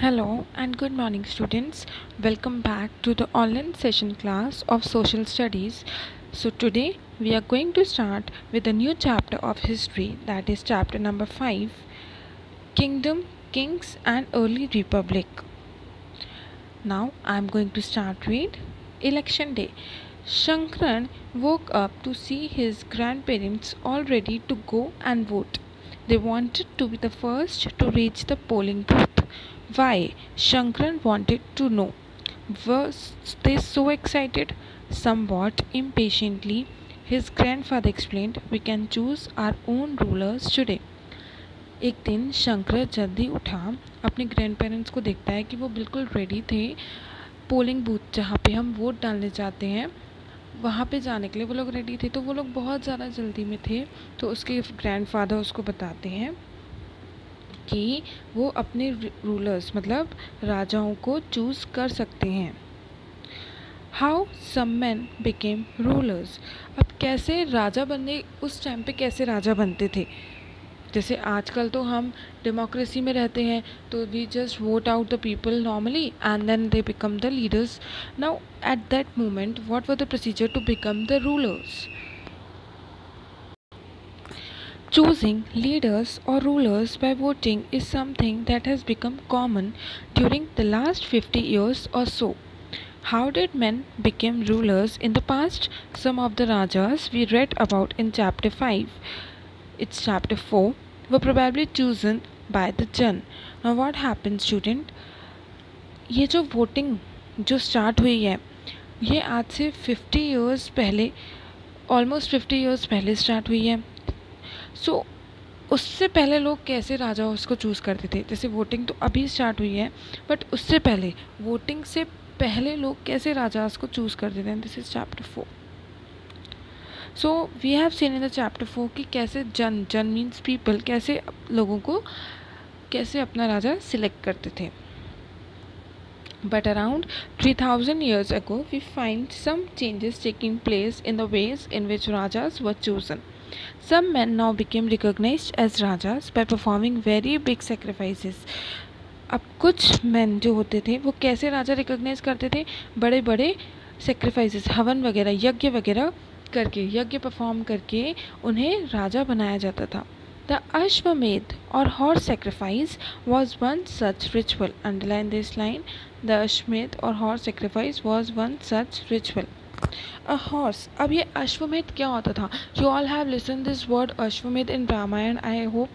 Hello and good morning students. Welcome back to the online session class of social studies. So today we are going to start with a new chapter of history that is chapter number 5 Kingdom, Kings and Early Republic. Now I am going to start with election day. Shankran woke up to see his grandparents all ready to go and vote. They wanted to be the first to reach the polling booth. Why? Shankran wanted to know. Were they so excited? Somewhat impatiently, his grandfather explained, We can choose our own rulers today. एक दिन शंकर जल्दी उठा अपने grand parents को देखता है कि वो बिल्कुल रेडी थे पोलिंग बूथ जहाँ पे हम वोट डालने जाते हैं वहाँ पे जाने के लिए वो लोग रेडी थे तो वो लोग बहुत ज़्यादा जल्दी में थे तो उसके ग्रैंडफादर उसको बताते हैं कि वो अपने रूलर्स मतलब राजाओं को चूज़ कर सकते हैं। How some man became rulers अब कैसे राजा बनने, उस टाइम पे कैसे राजा बनते थे? जैसे आजकल तो हम डेमोक्रेसी में रहते हैं तो we just vote out the people normally and then they become the leaders now at that moment what were the procedure to become the rulers Choosing leaders or rulers by voting is something that has become common during the last 50 years or so. How did men become rulers in the past? Some of the Rajas we read about in chapter 5. It's chapter 4 were probably chosen by the Jan. Now what happened student? ये जो voting जो start हुई है ये आज से 50 years पहले almost 50 years पहले स्टार्ट हुई है सो so, उससे पहले लोग कैसे राजा उसको चूज़ करते थे? जैसे वोटिंग तो अभी स्टार्ट हुई है बट उससे पहले वोटिंग से पहले लोग कैसे राजा को चूज़ करते थे? This is chapter four so we have seen in the chapter four कि कैसे जन जन मीन्स पीपल कैसे लोगों को कैसे अपना राजा सिलेक्ट करते थे? But but around 3000 years ago we find some changes taking place in the ways in which rajas were chosen. Some men now became recognized as rajas by performing very big sacrifices. अब कुछ man जो होते थे, वो कैसे राजा recognise करते थे? बड़े बड़े सेक्रीफाइसेस हवन वगैरह, यज्ञ वगैरह करके, यज्ञ परफॉर्म करके उन्हें राजा बनाया जाता था। The Ashvamedha or horse sacrifice was one such ritual underline this line the Ashvamedha or horse sacrifice was one such ritual a horse अब ये अश्वमेध क्या होता था? You all have listen this word Ashvamedha in Ramayana I hope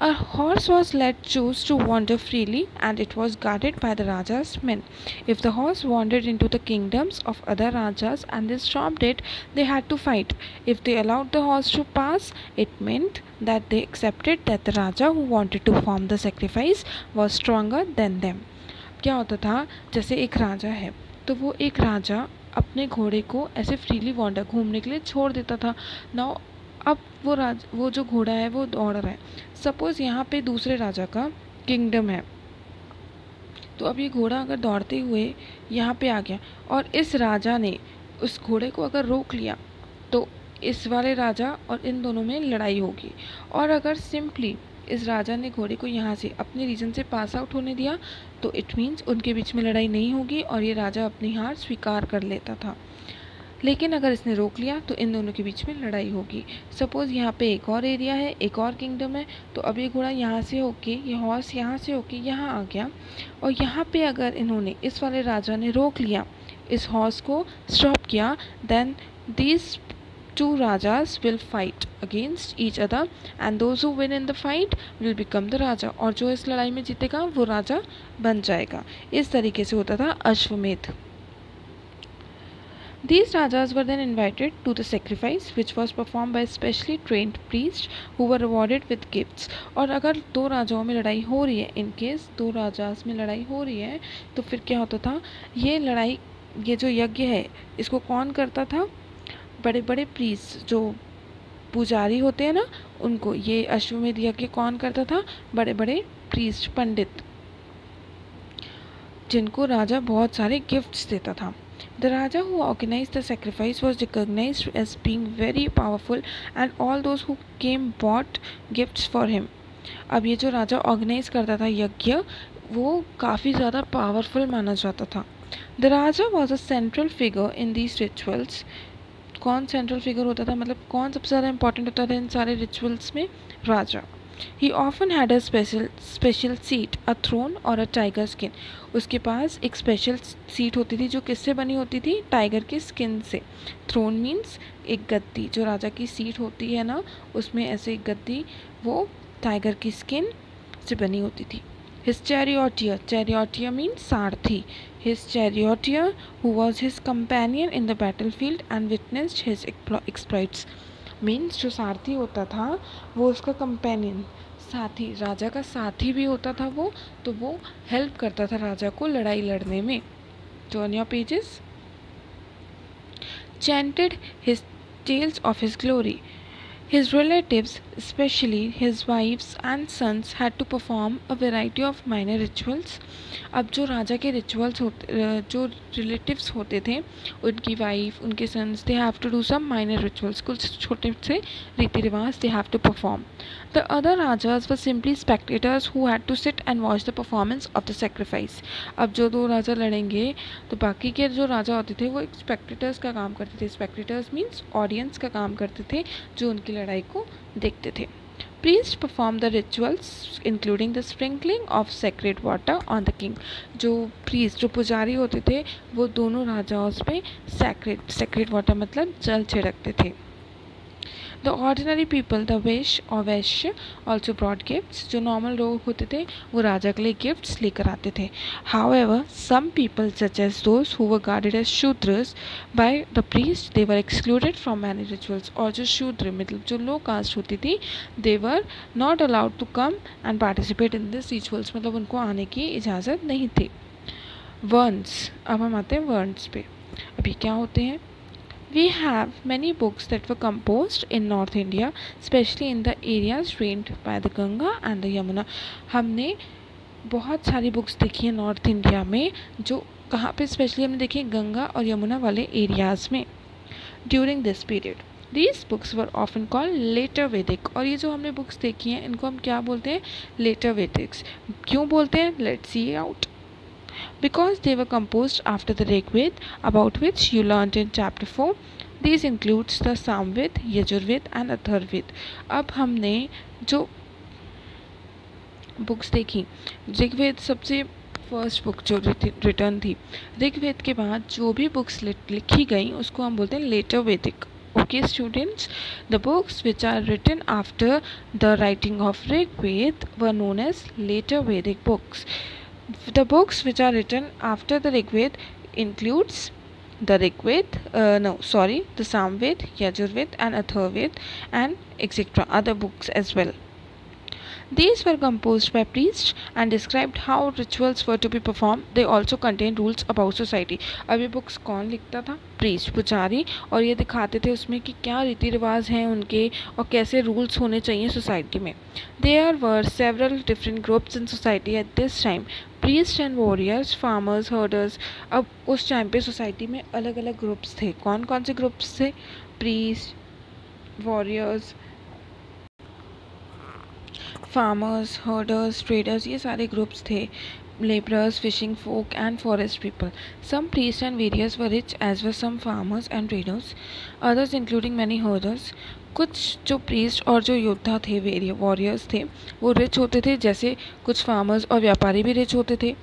a horse was let loose to wander freely and it was guarded by the raja's men if the horse wandered into the kingdoms of other rajas and this shop date they had to fight if they allowed the horse to pass it meant that they accepted that the raja who wanted to form the sacrifice was stronger than them क्या होता था? जैसे एक राजा है तो वो एक राजा अपने घोड़े को ऐसे फ्रीली वॉन्डर घूमने के लिए छोड़ देता था। नाउ अब वो राज, वो जो घोड़ा है, वो दौड़ रहा है। सपोज़ यहाँ पे दूसरे राजा का किंगडम है। तो अब ये घोड़ा अगर दौड़ते हुए यहाँ पे आ गया और इस राजा ने उस घोड़े को अगर रोक लिया तो इस वाले राजा और इन दोनों में लड़ाई होगी। और अगर सिंपली इस राजा ने घोड़े को यहाँ से अपने रीजन से पास आउट होने दिया तो इट मीन्स उनके बीच में लड़ाई नहीं होगी और ये राजा अपनी हार स्वीकार कर लेता था। लेकिन अगर इसने रोक लिया तो इन दोनों के बीच में लड़ाई होगी। सपोज़ यहाँ पे एक और एरिया है, एक और किंगडम है तो अब ये घोड़ा यहाँ से होके, ये हॉर्स यहाँ से होके यहाँ आ गया। और यहाँ पे अगर इन्होंने इस वाले राजा ने रोक लिया, इस हॉर्स को स्टॉप किया then this two rajas will fight against each other and those who win in the fight will become the raja और जो इस लड़ाई में जीतेगा वो राजा बन जाएगा इस तरीके से होता था अश्वमेध These rajas were then invited to the sacrifice which was performed by specially trained priests who were rewarded with gifts और अगर दो राजाओं में लड़ाई हो रही है इन केस दो राजास में लड़ाई हो रही है तो फिर क्या होता था ये लड़ाई ये जो यज्ञ है इसको कौन करता था बड़े बड़े प्रीस जो पुजारी होते हैं ना, उनको ये अश्वमेध यज्ञ कौन करता था? बड़े बड़े प्रीस्ट पंडित, जिनको राजा बहुत सारे गिफ्ट्स देता था। The raja who organize the sacrifice was recognize as being very powerful and all those who came bought gifts for him अब ये जो राजा ऑर्गेनाइज करता था यज्ञ, वो काफ़ी ज़्यादा पावरफुल माना जाता था। The raja was a central figure in these rituals कौन सेंट्रल फिगर होता था? मतलब कौन सबसे ज़्यादा इंपॉर्टेंट होता था इन सारे रिचुअल्स में? Raja. He often had a special special seat a throne और अ टाइगर स्किन उसके पास एक स्पेशल सीट होती थी जो किससे बनी होती थी? टाइगर की स्किन से. थ्रोन मीन्स एक गद्दी. जो राजा की सीट होती है ना, उसमें ऐसे एक गद्दी, वो टाइगर की स्किन से बनी होती थी। His charioteer, charioteer means Sarthi, his charioteer who was his companion in the battlefield and witnessed his exploits. Means जो सारथी होता था वो उसका कंपेनियन साथी राजा का साथी भी होता था वो तो वो हेल्प करता था राजा को लड़ाई लड़ने में तो on your pages chanted his tales of his glory His relatives, especially his wives and sons, had to perform a variety of minor rituals. अब जो राजा के रिचुअल्स होते जो रिलेटिव्स होते थे उनकी वाइफ उनके sons they have to do some minor rituals कुछ छोटे से रीति रिवाज they have to perform the other rajas were simply spectators who had to sit and watch the performance of the sacrifice अब जो दो राजा लड़ेंगे तो बाकी के जो राजा होते थे वो स्पेक्टेटर्स का काम करते थे. स्पेक्टेटर्स मीन्स ऑडियंस का काम करते थे जो उनकी लड़ाई को देखते थे। Priest perform the rituals including the sprinkling of sacred water on the king जो प्रीस्ट जो पुजारी होते थे, वो दोनों राजाओं पे सेक्रेट सेक्रेट वाटर मतलब जल छिड़कते थे। The ordinary people the vish और वैश्य ऑल्सो ब्रॉड गिफ्ट्स जो नॉर्मल लोग होते थे, वो राजा के लिए गिफ्ट्स लेकर आते थे. However some people such as those who guarded as Shudras by the priest they were excluded from many rituals और जो शूद्र मतलब जो लो कास्ट होती थी they were not allowed to come and participate in this rituals मतलब उनको आने की इजाज़त नहीं थी. वर्न्स अब हम आते हैं वर्न्स पे. अभी क्या होते हैं? We have many books that were composed in North India, especially in the areas drained by the Ganga and the Yamuna. हमने बहुत सारी बुक्स देखी हैं नॉर्थ इंडिया में जो कहाँ पे स्पेशली हमने देखी गंगा और यमुना वाले एरियाज़ में during this period these books were often call later Vedic और ये जो हमने बुक्स देखी हैं इनको हम क्या बोलते हैं? लेटर वेदिक्स क्यों बोलते हैं? Let see out because they were composed after the Rigved, about which you learnt in chapter 4. These includes the Samved, Yajurved and Atharved. अब हमने जो बुक्स देखी ऋग्वेद सबसे फ़र्स्ट बुक जो रिटर्न थी ऋग्वेद के बाद जो भी बुक्स लिखी गई उसको हम बोलते हैं later Vedic okay students the books which are written after the writing of rigved were known as later vedic books the books which are written after the Rigved includes the Rigved, uh, no, sorry, the Samved, Yajurved and Atharved and etc. other books as well. These were composed by priests and described how rituals were to be performed. They also contained rules about society. अब ये books कौन लिखता था priest पुजारी और ये दिखाते थे उसमें कि क्या रीति रिवाज हैं उनके और कैसे रूल्स होने चाहिए सोसाइटी में there were several different groups in society at this time priest and warriors farmers herders अब उस टाइम पे सोसाइटी में अलग अलग ग्रुप्स थे। कौन कौन से ग्रुप्स थे? Priest warriors farmers herders traders ये सारे ग्रुप्स थे। Labourers fishing folk and forest people some priest and warriors were rich as were some farmers and traders others including many herders कुछ जो प्रीस्ट और जो योद्धा थे वॉरियर्स थे, वो रिच होते थे, जैसे कुछ फार्मर्स और व्यापारी भी रिच होते थे।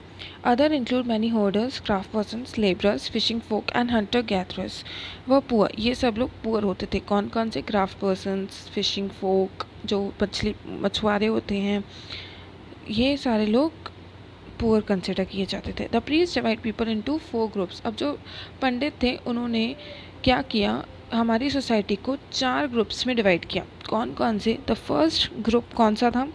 Other include many herders craft person labourers fishing folk and hunter gatherers were poor ये सब लोग पुअर होते थे। कौन कौन से क्राफ्ट पर्सनस फिशिंग फोक जो मछली, मछुआरे होते हैं, ये सारे लोग पुअर कंसिडर किए जाते थे। The priest divide people into four groups अब जो पंडित थे, उन्होंने क्या किया? हमारी सोसाइटी को चार ग्रुप्स में डिवाइड किया कौन कौन से द फ़र्स्ट ग्रुप कौन सा था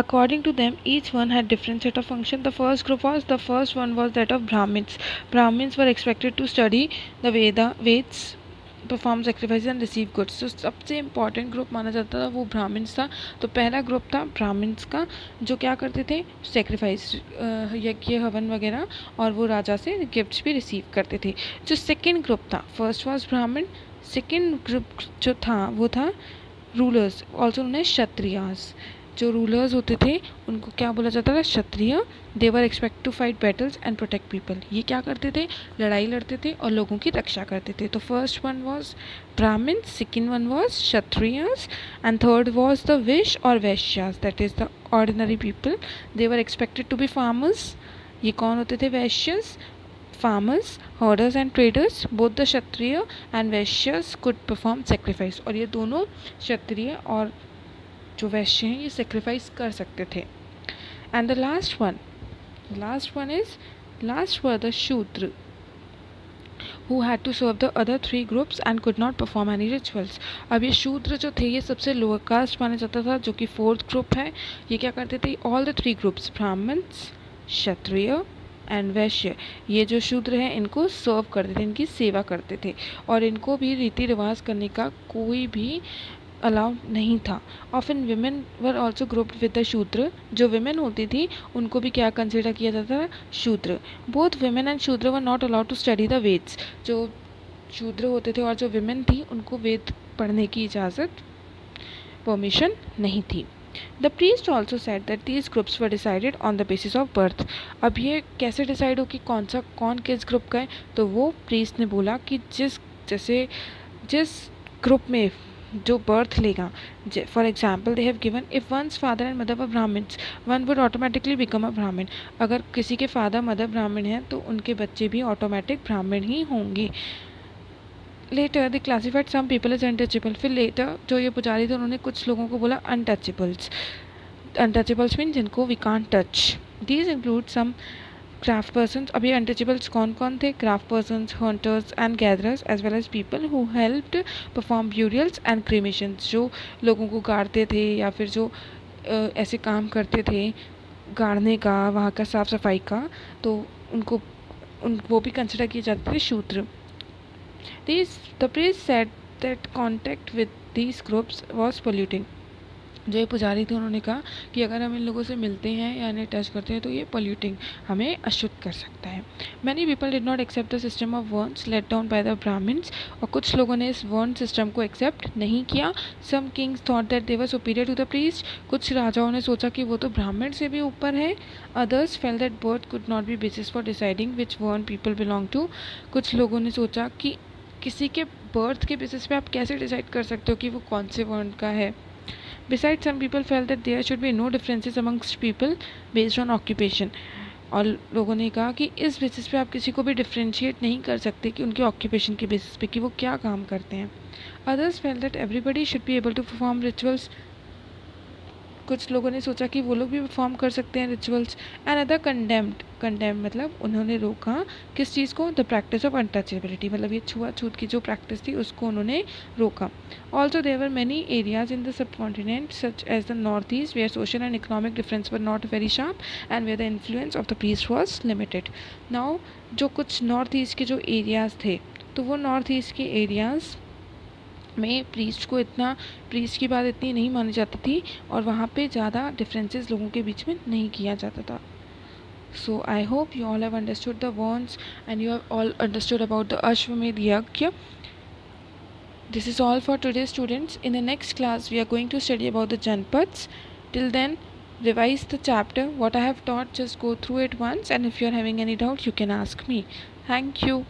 according to them each one had different set of function the first group was the first one was that of brahmins brahmins were expected to study the veda veds perform sacrifice and receive goods तो सबसे important group माना जाता था वो Brahmins था। तो पहला group था ब्राह्मण्स का, जो क्या करते थे? सेक्रीफाइस यज्ञ हवन वगैरह और वो राजा से गिफ्ट्स भी रिसीव करते थे। जो सेकेंड ग्रुप था first was Brahmin second group जो था, वो था रूलर्स ऑल्सो उन्हें क्षत्रियास। जो रूलर्स होते थे, उनको क्या बोला जाता था? Kshatriya. They were expect to fight battles and protect people ये क्या करते थे? लड़ाई लड़ते थे और लोगों की रक्षा करते थे। तो first one was Brahmin second one was Kshatriyas and third was the vish और Vaishyas that is the ordinary people they were expected to be farmers ये कौन होते थे? Vaishyas farmers herders and traders both the Kshatriya and Vaishyas could perform sacrifice. और ये दोनों क्षत्रिय और जो वैश्य हैं, ये सेक्रीफाइस कर सकते थे। And the last one last one is last were the shudra who had to serve the other three groups and could not perform any rituals. अब ये शूद्र जो थे, ये सबसे लोअर कास्ट माना जाता था, जो कि फोर्थ ग्रुप है। ये क्या करते थे? All the three groups Brahmins, Kshatriya and Vaishya, ये जो शूद्र हैं, इनको सर्व करते थे, इनकी सेवा करते थे। और इनको भी रीति रिवाज करने का कोई भी अलाउ नहीं था। Often women were also group with the shudra जो वेमेन होती थी, उनको भी क्या कंसिडर किया जाता था? शूद्र both women and shudra were not allowed to study the Vedas जो शूद्र होते थे और जो वेमेन थी, उनको वेद पढ़ने की इजाज़त परमिशन नहीं थी। The priest also set that these groups were decided on the basis of birth अब ये कैसे डिसाइड हो कि कौन सा, कौन किस ग्रुप का है? तो वो प्रीस्ट ने बोला कि जिस, जैसे, जिस ग्रुप में जो बर्थ लेगा। For example they have given if one's father and mother were Brahmins one would automatically become a Brahmin अगर किसी के फादर मदर ब्राह्मण हैं तो उनके बच्चे भी ऑटोमेटिक ब्राह्मण ही होंगे। Later they classified some people is untouchable फिर लेटर जो ये पुजारी थे, उन्होंने कुछ लोगों को बोला अनटचेबल्स अनटचेबल्स मीन जिनको we can't touch these include some craft person अभी अनटचेबल्स कौन कौन थे? Craft person hunters and gatherers as well as people who helped perform burials and cremations जो लोगों को गाड़ते थे या फिर जो ऐसे काम करते थे गाड़ने का वहाँ का साफ़ सफ़ाई का तो उनको उन वो भी कंसिडर किए जाते थे shudra. These, the priest set that contact with these groups was polluting. जो ये पुजारी थे, उन्होंने कहा कि अगर हम इन लोगों से मिलते हैं या इन्हें टच करते हैं तो ये पोल्यूटिंग हमें अशुद्ध कर सकता है। Many people did not accept the system of varnas let down by the Brahmins और कुछ लोगों ने इस वर्ण सिस्टम को एक्सेप्ट नहीं किया। Some kings thought that they were superior to the priest कुछ राजाओं ने सोचा कि वो तो ब्राह्मण से भी ऊपर है। Others felt that birth could not be basis for deciding which varna people belong to कुछ लोगों ने सोचा कि किसी के बर्थ के बेसिस पे आप कैसे डिसाइड कर सकते हो कि वो कौन से वर्ण का है। Beside some people felt that there should be no differences amongst people based on occupation और लोगों ने कहा कि इस बेसिस पे आप किसी को भी डिफ्रेंशिएट नहीं कर सकते कि उनके ऑक्यूपेशन के बेसिस पे कि वो क्या काम करते हैं। Others felt that everybody should be able to perform rituals कुछ लोगों ने सोचा कि वो लोग भी परफॉर्म कर सकते हैं rituals and other condemned condemn मतलब उन्होंने रोका किस चीज़ को? द प्रैक्टिस ऑफ़ अनटचेबिलिटी मतलब ये छुआछूत की जो प्रैक्टिस थी उसको उन्होंने रोका। Also there were many areas in the subcontinent such as the north east where social and economic difference were not very sharp and where the influence of the priest was limited now जो कुछ north east के जो areas थे तो वो north east के areas में priest को इतना प्रीस्ट की बात इतनी नहीं मानी जाती थी और वहाँ पे ज़्यादा डिफरेंसेस लोगों के बीच में नहीं किया जाता था। So I hope you all have understood the varnas and you have all understood about the Ashvamedha yajna this is all for today students in the next class we are going to study about the janapadas till then revise the chapter what I have taught just go through it once and if you are having any doubt you can ask me thank you